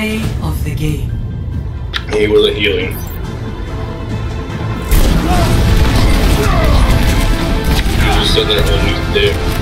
Play of the game. He wasn't healing. He just sitting there holding his dick.